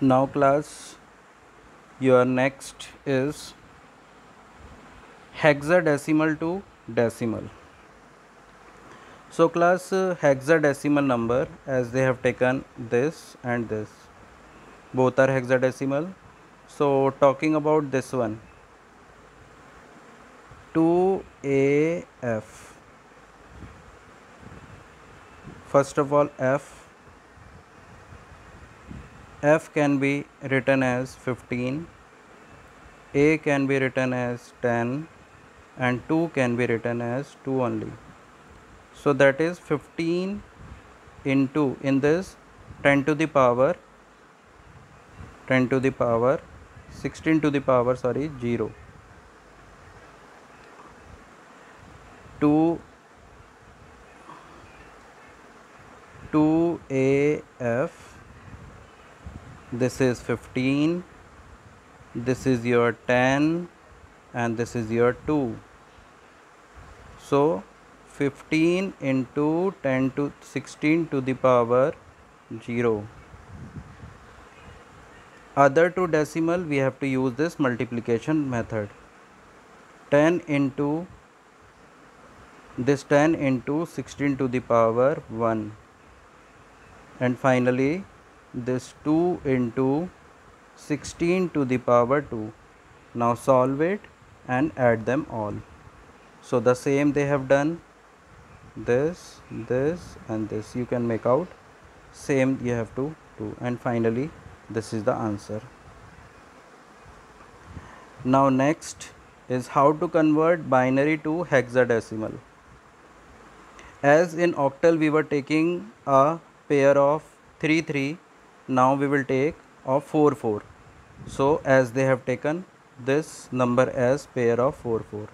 now class your next is hexadecimal to decimal. So class uh, hexadecimal number as they have taken this and this. Both are hexadecimal. So talking about this one. 2af first of all f f can be written as 15 a can be written as 10 and 2 can be written as 2 only. So that is 15 into in this 10 to the power 10 to the power 16 to the power sorry 0 2 2af this is 15 this is your 10 and this is your 2 so 15 into 10 to 16 to the power 0 other two decimal we have to use this multiplication method. 10 into this 10 into 16 to the power 1 and finally this 2 into 16 to the power 2 now solve it and add them all. So the same they have done. This this and this. You can make out. Same you have to do. And finally this is the answer. Now next is how to convert binary to hexadecimal. As in octal we were taking a pair of 3 3 now we will take of 4 4 so as they have taken this number as pair of 4 4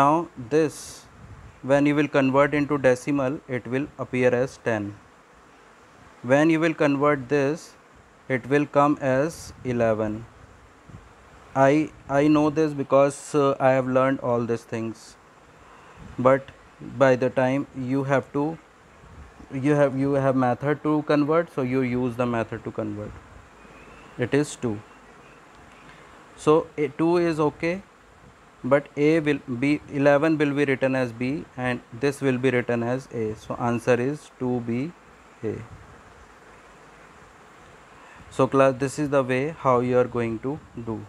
now this when you will convert into decimal it will appear as 10 when you will convert this it will come as 11 i i know this because uh, i have learned all these things. But by the time you have to you have you have method to convert so you use the method to convert. It is 2 so a 2 is okay but a will be 11 will be written as b and this will be written as a. So answer is 2b a. So class this is the way how you are going to do.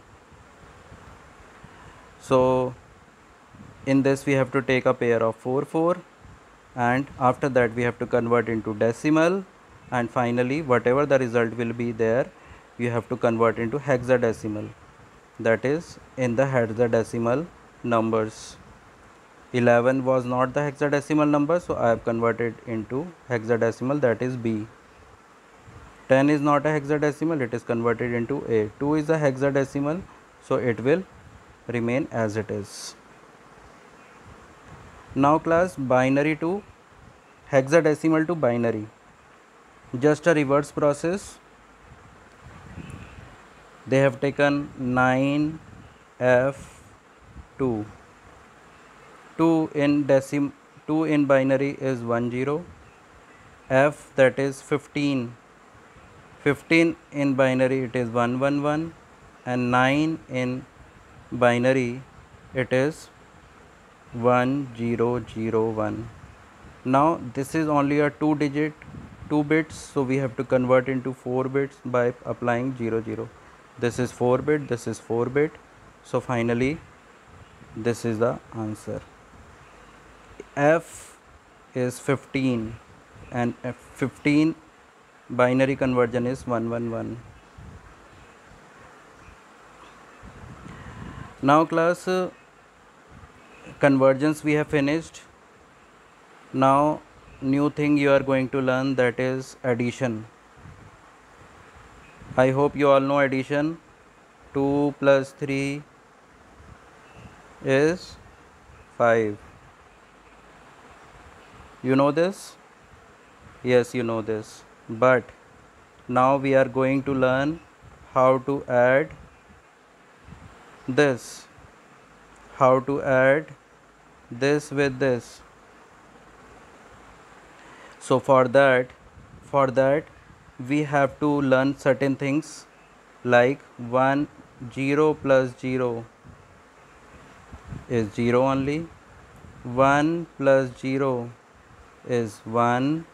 So in this we have to take a pair of 4 4 and after that we have to convert into decimal. And finally whatever the result will be there you have to convert into hexadecimal. That is in the hexadecimal numbers. 11 was not the hexadecimal number so i have converted into hexadecimal that is b. 10 is not a hexadecimal it is converted into a. 2 is a hexadecimal so it will remain as it is now class binary to hexadecimal to binary. Just a reverse process. They have taken 9 f2 2 in decim 2 in binary is 1 0 f that is 15 15 in binary it is 1 1 1 and 9 in binary it is 1001 now this is only a two digit two bits so we have to convert into four bits by applying 00 this is 4 bit this is 4 bit. So finally this is the answer. F is 15 and F15 binary conversion is 111 now class uh, convergence we have finished. Now new thing you are going to learn that is addition. I hope you all know addition. 2 plus 3 is 5 you know this? Yes you know this. But now we are going to learn how to add this. How to add this with this. So for that for that we have to learn certain things like 1 0 plus 0 is 0 only. 1 plus 0 is 1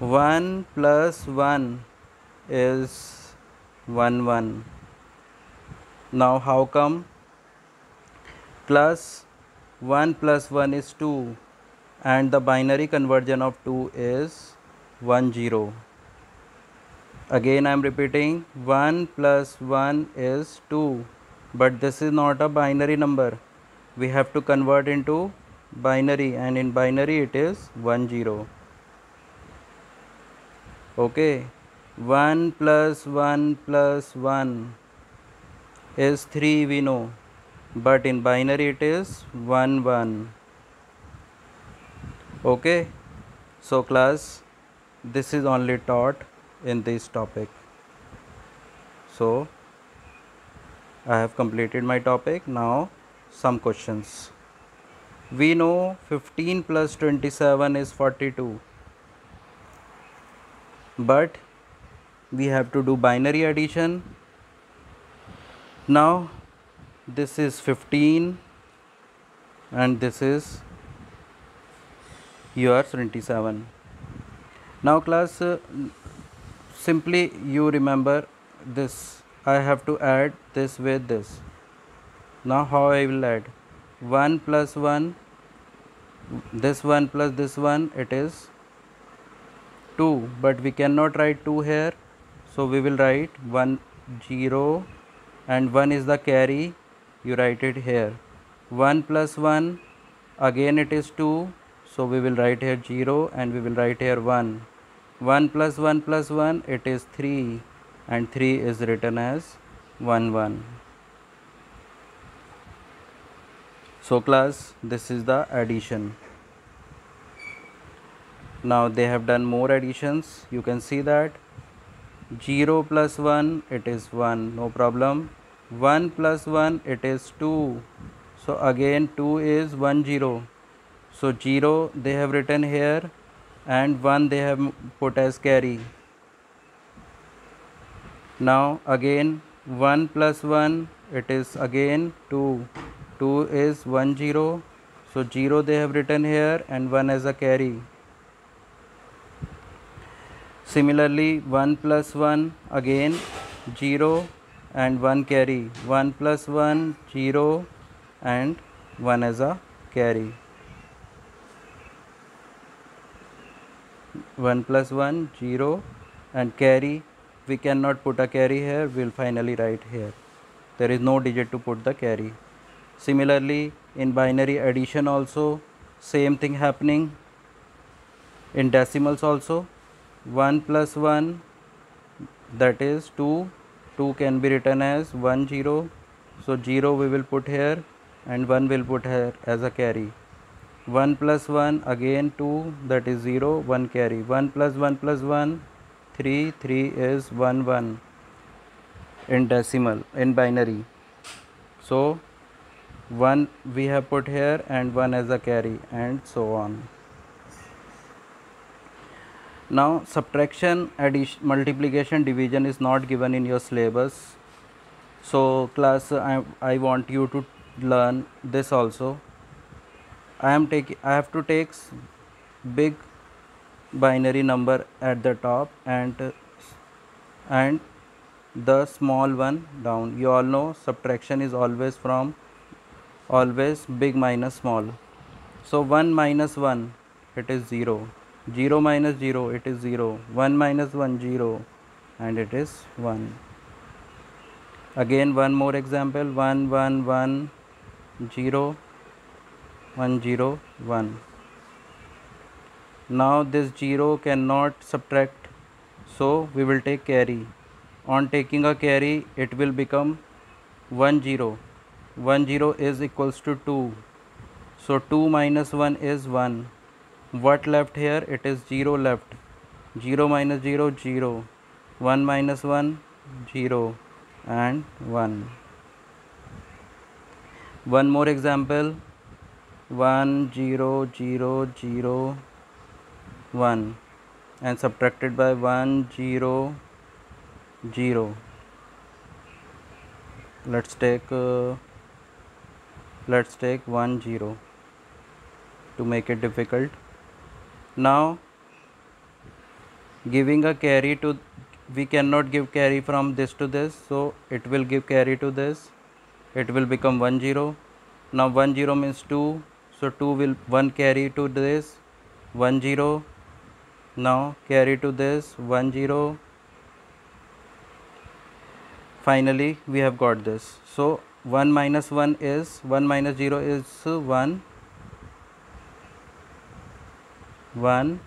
1 plus 1 is 1 1 now how come? Plus 1 plus 1 is 2 and the binary conversion of 2 is 1 0 again I am repeating 1 plus 1 is 2 but this is not a binary number. We have to convert into binary and in binary it is 1 0 okay 1 plus 1 plus 1 is 3 we know but in binary it is 1 1 okay? So class this is only taught in this topic. So i have completed my topic. Now some questions. We know 15 plus 27 is 42 but we have to do binary addition. Now this is 15 and this is your 27 now class uh, simply you remember this. I have to add this with this. Now how I will add? 1 plus 1 this 1 plus this 1 it is 2 but we cannot write 2 here. So we will write 1 0 and 1 is the carry you write it here. 1 plus 1 again it is 2 so we will write here 0 and we will write here 1 1 plus 1 plus 1 it is 3 and 3 is written as 1 1 so class this is the addition. Now they have done more additions. You can see that. 0 plus 1 it is 1 no problem 1 plus 1 it is 2 so again 2 is 1 0 so 0 they have written here and 1 they have put as carry. Now again 1 plus 1 it is again 2 2 is 1 0 so 0 they have written here and 1 as a carry. Similarly 1 plus 1 again 0 and 1 carry. 1 plus 1 0 and 1 as a carry. 1 plus 1 0 and carry. We cannot put a carry here. We'll finally write here. There is no digit to put the carry. Similarly in binary addition also same thing happening. In decimals also 1 plus 1 that is 2 2 can be written as 1 0 so 0 we will put here and 1 will put here as a carry. 1 plus 1 again 2 that is 0 1 carry. 1 plus 1 plus 1 3 3 is 1 1 in decimal in binary. So 1 we have put here and 1 as a carry and so on now subtraction addition multiplication division is not given in your syllabus. So class I, I want you to learn this also. I am taking I have to take big binary number at the top and and the small one down. You all know subtraction is always from always big minus small. So 1 minus 1 it is 0 0 minus 0 it is 0 1 minus 1 0 and it is 1 again one more example. 1 1 1 0 1 0 1 now this 0 cannot subtract. So we will take carry. On taking a carry it will become 1 0 1 0 is equals to 2 so 2 minus 1 is 1 what left here? It is 0 left. 0 minus 0 0 1 minus 1 0 and 1 one more example. 1 0 0 0 1 and subtracted by 1 0 0 let's take uh, let's take 1 0 to make it difficult now giving a carry to we cannot give carry from this to this so it will give carry to this. It will become 1 0 now 1 0 means 2 so 2 will 1 carry to this 1 0 now carry to this 1 0 finally we have got this. So 1 minus 1 is 1 minus 0 is 1 1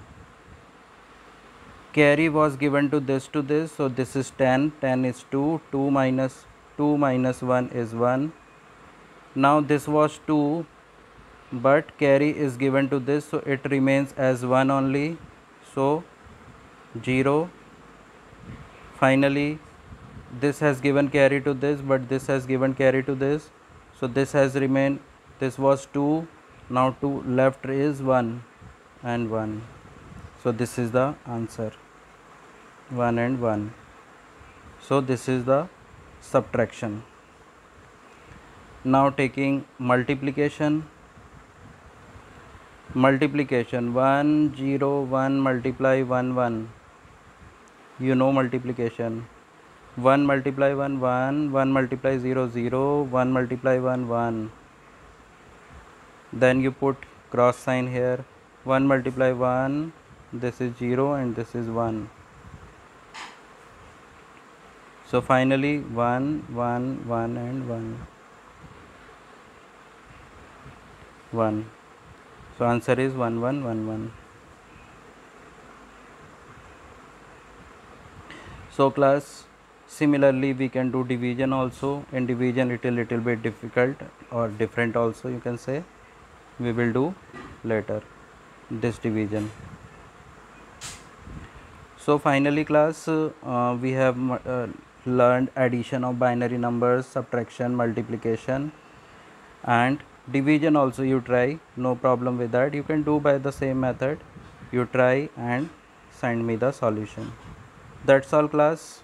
carry was given to this to this. So this is 10 10 is 2 2 minus 2 minus 1 is 1 now this was 2 but carry is given to this. So it remains as 1 only. So 0 finally this has given carry to this. But this has given carry to this. So this has remained. This was 2 now 2 left is 1 and 1 so this is the answer. 1 and 1 so this is the subtraction. Now taking multiplication. Multiplication. 1 0 1 multiply 1 1 you know multiplication. 1 multiply 1 1 1 multiply 0 0 1 multiply 1 1 then you put cross sign here 1 multiply 1 this is 0 and this is 1 so finally 1 1 1 and 1 1 so answer is 1 1 1 1 so class similarly we can do division also. In division it is little bit difficult or different also you can say. We will do later this division. So finally class uh, we have uh, learned addition of binary numbers subtraction multiplication and division also you try no problem with that. You can do by the same method. You try and send me the solution. That's all class